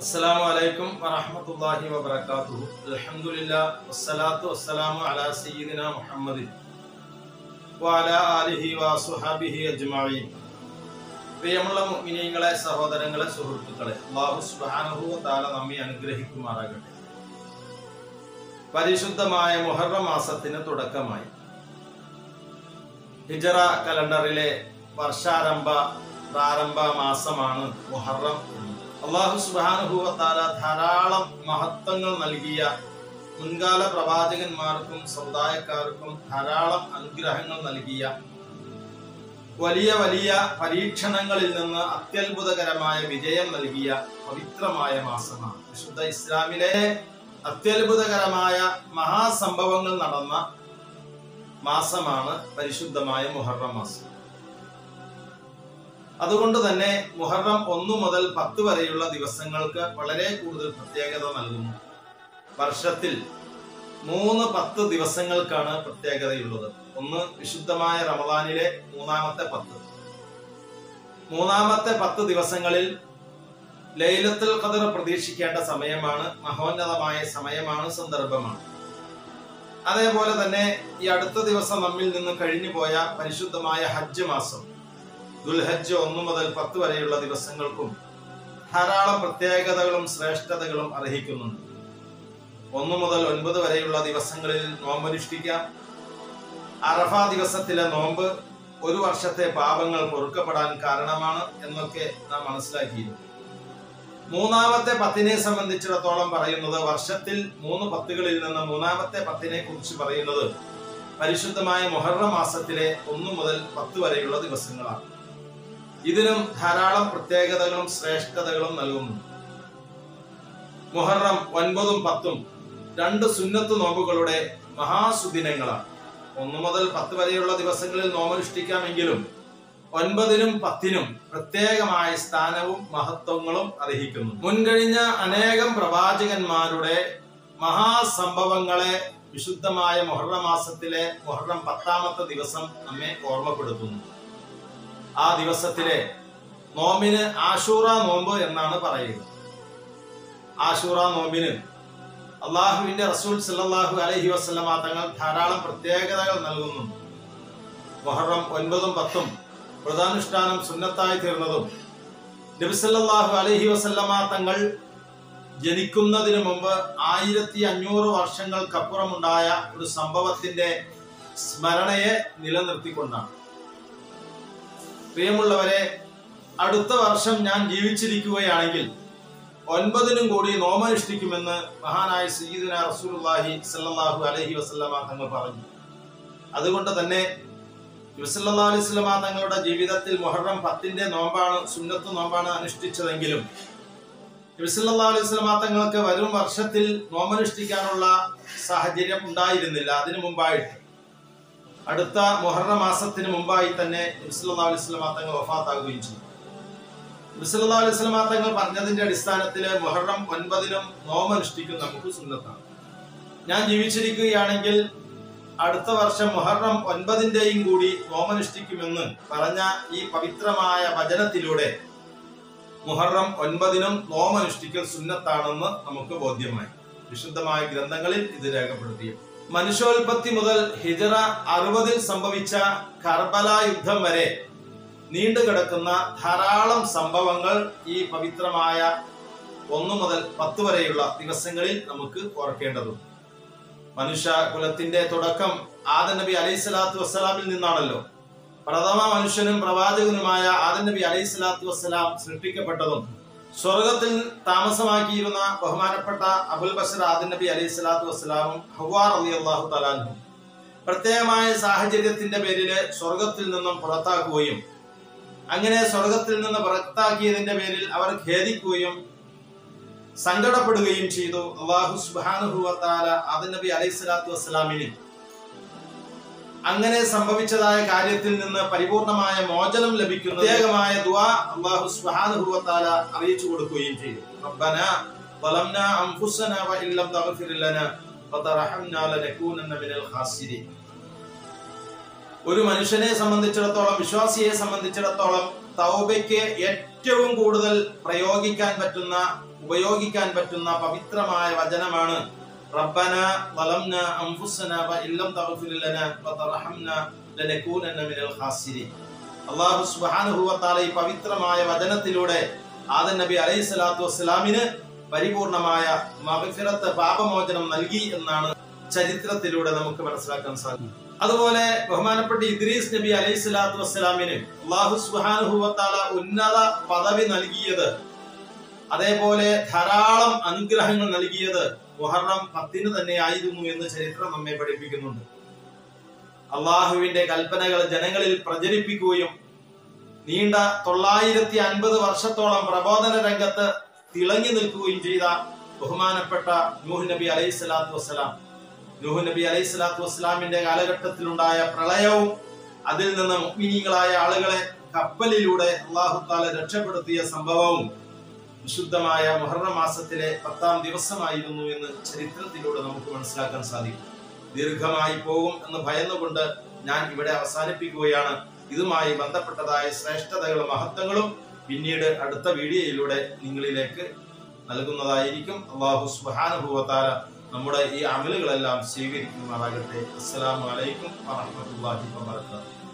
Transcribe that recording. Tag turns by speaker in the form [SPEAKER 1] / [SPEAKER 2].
[SPEAKER 1] അസ്സലാമു അലൈക്കും വറഹ്മത്തുള്ളാഹി വബറകാതുഹു. വസ്സലാത്തു വസ്സലാമു അലാ ആലിഹി പ്രിയമുള്ള സഹോദരങ്ങളെ സുഹൃത്തുക്കളെ അല്ലാഹു സുബ്ഹാനഹു നമ്മെ അനുഗ്രഹിക്കുമാറാകട്ടെ. പരിശുദ്ധമായ മുഹറം മാസത്തിന് തുടക്കമായി. ഹിജറ കലണ്ടറിലെ വർഷാരംഭ പ്രാരംഭ മാസമാണ് മുഹറം അള്ളാഹു സുബാനുഭൂവത്താല ധാരാളം മഹത്വങ്ങൾ നൽകിയ മുൻകാല പ്രവാചകന്മാർക്കും സമുദായക്കാർക്കും ധാരാളം അനുഗ്രഹങ്ങൾ നൽകിയ വലിയ വലിയ പരീക്ഷണങ്ങളിൽ നിന്ന് അത്യത്ഭുതകരമായ വിജയം നൽകിയ പവിത്രമായ മാസമാണ്. വിശുദ്ധ ഇസ്ലാമിലെ അത്യത്ഭുതകരമായ മഹാസംഭവങ്ങൾ നടന്ന മാസമാണ് പരിശുദ്ധമായ മുഹറം മാസം. അതുകൊണ്ട് തന്നെ മുഹറം ഒന്നു മുതൽ പത്ത് വരെയുള്ള ദിവസങ്ങൾക്ക് വളരെ കൂടുതൽ പ്രത്യേകത നൽകുന്നു. വർഷത്തിൽ മൂന്ന് പത്ത് ദിവസങ്ങൾക്കാണ് പ്രത്യേകതയുള്ളത്. ഒന്ന് വിശുദ്ധമായ റമദാനിലെ മൂന്നാമത്തെ പത്ത്. മൂന്നാമത്തെ പത്ത് ദിവസങ്ങളിൽ ലൈലത്തുൽ ഖദർ പ്രതീക്ഷിക്കേണ്ട സമയമാണ് മഹോന്നതമായ സമയമാണ് സന്ദർഭമാണ്. അതേപോലെ തന്നെ ഈ അടുത്ത ദിവസം നമ്മിൽ നിന്ന് കഴിഞ്ഞു പോയ പരിശുദ്ധമായ ഹജ്ജ് മാസം ദുൽഹജ്ജ് ഒന്നു മുതൽ പത്ത് വരെയുള്ള ദിവസങ്ങൾക്കും ധാരാളം പ്രത്യേകതകളും ശ്രേഷ്ഠതകളും അർഹിക്കുന്നുണ്ട്. ഒന്നു മുതൽ ഒൻപത് വരെയുള്ള ദിവസങ്ങളിൽ നോമ്പനുഷ്ഠിക്കാം. അറഫ ദിവസത്തിലെ നോമ്പ് ഒരു വർഷത്തെ പാപങ്ങൾ പൊറുക്കപ്പെടാൻ കാരണമാണ് എന്നൊക്കെ നാം മനസ്സിലാക്കിയിരുന്നു. മൂന്നാമത്തെ പത്തിനെ സംബന്ധിച്ചിടത്തോളം പറയുന്നത് വർഷത്തിൽ മൂന്ന് പത്തുകളിൽ നിന്ന് മൂന്നാമത്തെ പത്തിനെ കുറിച്ച് പറയുന്നത് പരിശുദ്ധമായ മൊഹറ മാസത്തിലെ ഒന്നു മുതൽ പത്ത് വരെയുള്ള ദിവസങ്ങളാണ്. ഇതിനും ധാരാളം പ്രത്യേകതകളും ശ്രേഷ്ഠതകളും നൽകുന്നു. മുഹറം ഒൻപതും പത്തും രണ്ട് സുന്നത്ത് നോമ്പുകളുടെ മഹാസുദിനങ്ങളാണ്. ഒന്നു മുതൽ പത്ത് വരെയുള്ള ദിവസങ്ങളിൽ നോമനുഷ്ഠിക്കാമെങ്കിലും ഒൻപതിനും പത്തിനും പ്രത്യേകമായ സ്ഥാനവും മഹത്വങ്ങളും അർഹിക്കുന്നു. മുൻകഴിഞ്ഞ അനേകം പ്രവാചകന്മാരുടെ മഹാസംഭവങ്ങളെ വിശുദ്ധമായ മുഹറം മാസത്തിലെ മൊഹറം പത്താമത്തെ ദിവസം നമ്മെ ഓർമ്മപ്പെടുത്തുന്നു. ആ ദിവസത്തിലെ നോമ്പിന് ആഷൂറ നോമ്പ് എന്നാണ് പറയുന്നത്. ആഷൂറ നോമ്പിന് അള്ളാഹുവിന്റെ റസൂൽ സല്ലാഹു അലഹി വസല്ലമ തങ്ങൾ ധാരാളം പ്രത്യേകതകൾ നൽകുന്നുണ്ട് മൊഹറം ഒൻപതും പത്തും വ്രതാനുഷ്ഠാനം സുന്നത്തായി തീർന്നതും നബിസല്ലാഹു അലഹി വസല്ലമ തങ്ങൾ ജനിക്കുന്നതിന് മുമ്പ് ആയിരത്തി അഞ്ഞൂറ് വർഷങ്ങൾക്കപ്പുറമുണ്ടായ ഒരു സംഭവത്തിന്റെ സ്മരണയെ നിലനിർത്തിക്കൊണ്ടാണ്. പ്രിയമുള്ളവരെ അടുത്ത വർഷം ഞാൻ ജീവിച്ചിരിക്കുകയാണെങ്കിൽ ഒൻപതിനും കൂടി നോമനുഷ്ഠിക്കുമെന്ന് മഹാനായ സീദിന റസൂലുള്ളാഹി സല്ലല്ലാഹു അലൈഹി വസല്ലമ തങ്ങൾ പറഞ്ഞു. അതുകൊണ്ട് തന്നെ നബിസല്ലാ അലൈഹി സ്വലമ തങ്ങളുടെ ജീവിതത്തിൽ മുഹറം പത്തിന്റെ നോമ്പാണ് സുന്നത്ത് നോമ്പാണ് അനുഷ്ഠിച്ചതെങ്കിലും നബിസല്ലാ അലൈഹി സ്വലമ തങ്ങൾക്ക് വരും വർഷത്തിൽ നോമനുഷ്ഠിക്കാനുള്ള സാഹചര്യം ഉണ്ടായിരുന്നില്ല. അതിനു മുമ്പായിട്ട് അടുത്ത മൊഹറ മാസത്തിന് മുമ്പായി തന്നെ നബിസല്ലാ അലൈഹി തങ്ങൾ വഫാത്താകുകയും ചെയ്തു. നബിസല്ലാ അലൈഹി തങ്ങൾ പറഞ്ഞതിന്റെ അടിസ്ഥാനത്തിൽ മൊഹറം ഒൻപതിനും നോമ അനുഷ്ഠിക്കും നമുക്ക് സുന്നത്താണ്. ഞാൻ ജീവിച്ചിരിക്കുകയാണെങ്കിൽ അടുത്ത വർഷം മൊഹറം ഒൻപതിന്റെയും കൂടി നോമനുഷ്ഠിക്കുമെന്ന് പറഞ്ഞ ഈ പവിത്രമായ വചനത്തിലൂടെ മുഹറം ഒൻപതിനും നോമനുഷ്ഠിക്കൽ സുന്നത്താണെന്ന് നമുക്ക് ബോധ്യമായി. വിശുദ്ധമായ ഗ്രന്ഥങ്ങളിൽ ഇത് രേഖപ്പെടുത്തി മനുഷ്യോൽപത്തി മുതൽ ഹിജറ അറുപതിൽ സംഭവിച്ച കർബല യുദ്ധം വരെ നീണ്ടുകിടക്കുന്ന ധാരാളം സംഭവങ്ങൾ ഈ പവിത്രമായ ഒന്നു മുതൽ പത്ത് വരെയുള്ള ദിവസങ്ങളിൽ നമുക്ക് ഓർക്കേണ്ടതുണ്ട്. മനുഷ്യ കുലത്തിന്റെ തുടക്കം ആദൻ നബി അലൈഹി സ്വലാത്തു വസ്സലാമിൽ നിന്നാണല്ലോ. പ്രഥമ മനുഷ്യനും പ്രവാചകനുമായ ആദൻ നബി അലൈഹി സ്വലാത്തു വസ്സലാം സൃഷ്ടിക്കപ്പെട്ടതും സ്വർഗത്തിൽ താമസമാക്കിയിരുന്ന ബഹുമാനപ്പെട്ട അബുൽ ബഷർ ആദൻ നബി അലൈഹി സ്വലാത്തു വസ്സലാമും ഹവാർ അലി അള്ളാഹു തലാനും പ്രത്യേകമായ സാഹചര്യത്തിന്റെ പേരിൽ സ്വർഗത്തിൽ നിന്നും പുറത്താക്കുകയും അങ്ങനെ സ്വർഗത്തിൽ നിന്ന് പുറത്താക്കിയതിന്റെ പേരിൽ അവർ ഖേദിക്കുകയും സങ്കടപ്പെടുകയും ചെയ്തു. അള്ളാഹു സുബാനുഭവത്താല ആദൻ നബി അലൈഹി സ്വലാത്തു വസ്സലാമിന് അങ്ങനെ സംഭവിച്ചതായ കാര്യത്തിൽ നിന്ന് പരിപൂർണമായ മോചനം ലഭിക്കുന്ന പ്രത്യേകമായ ദുആ അള്ളാഹു സുബ്ഹാനഹു അറിയിച്ചു കൊടുക്കുകയും ചെയ്തു റബ്ബന ظلمنا أنفسنا وإن لم تغفر لنا وترحمنا لنكونن من الخاسرين ഒരു മനുഷ്യനെ സംബന്ധിച്ചിടത്തോളം വിശ്വാസിയെ സംബന്ധിച്ചിടത്തോളം തൗബയ്ക്ക് ഏറ്റവും കൂടുതൽ പ്രയോഗിക്കാൻ പറ്റുന്ന ഉപയോഗിക്കാൻ പറ്റുന്ന പവിത്രമായ വചനമാണ് റബ്ബന ظلمنا അൻഫുസന വഇല്ലം തഗ്ഫിർ تغفر لنا وترحمنا മിനൽ من അല്ലാഹു സുബ്ഹാനഹു സുബാനുഹു വത്താല ഈ പവിത്രമായ വചനത്തിലൂടെ ആദൻ നബി അലൈഹി സ്വലാത്തു വസ്സലാമിന് പരിപൂർണമായ മകഫിറത്ത് പാപമോചനം നൽകി എന്നാണ് ചരിത്രത്തിലൂടെ നമുക്ക് മനസ്സിലാക്കാൻ സാധിക്കും. അതുപോലെ ബഹുമാനപ്പെട്ട ഇദ്രീസ് നബി അലൈഹി സ്വലാത്തു വസ്സലാമിന് അള്ളാഹു സുബ്ഹാനഹു വത്താല ഉന്നത പദവി നൽകിയത് അതേപോലെ ധാരാളം അനുഗ്രഹങ്ങൾ നൽകിയത് മുഹറം പത്തിന് തന്നെ ആയിരുന്നു എന്ന് ചരിത്രം നമ്മെ പഠിപ്പിക്കുന്നുണ്ട്. അള്ളാഹുവിന്റെ കൽപ്പനകൾ ജനങ്ങളിൽ പ്രചരിപ്പിക്കുകയും നീണ്ട തൊള്ളായിരത്തി അൻപത് വർഷത്തോളം പ്രബോധന രംഗത്ത് തിളങ്ങി നിൽക്കുകയും ചെയ്ത ബഹുമാനപ്പെട്ട നൂഹ് നബി അലൈഹി സ്വലാത്തു വസ്സലാം. നൂഹ് നബി അലൈഹി സ്വലാത്തു വസ്സലാമിന്റെ കാലഘട്ടത്തിലുണ്ടായ പ്രളയവും അതിൽ നിന്ന് മുഗ്മിനികളായ ആളുകളെ കപ്പലിലൂടെ അള്ളാഹു താല രക്ഷപ്പെടുത്തിയ സംഭവവും വിശുദ്ധമായ മുഹറം മാസത്തിലെ പത്താം ദിവസമായിരുന്നു എന്ന് ചരിത്രത്തിലൂടെ നമുക്ക് മനസ്സിലാക്കാൻ സാധിക്കും. ദീർഘമായി പോകും എന്ന് ഭയന്നുകൊണ്ട് ഞാൻ ഇവിടെ അവസാനിപ്പിക്കുകയാണ്. ഇതുമായി ബന്ധപ്പെട്ടതായ ശ്രേഷ്ഠതകളും മഹത്വങ്ങളും പിന്നീട് അടുത്ത വീഡിയോയിലൂടെ നിങ്ങളിലേക്ക് നൽകുന്നതായിരിക്കും. അള്ളാഹു സുബാനുഭവത്താല നമ്മുടെ ഈ അമലുകളെല്ലാം സ്വീകരിക്കുന്നതാകട്ടെ അസ്സലാമലൈക്കും വറഹ്മത്തുള്ളാഹി വബറകാതുഹു.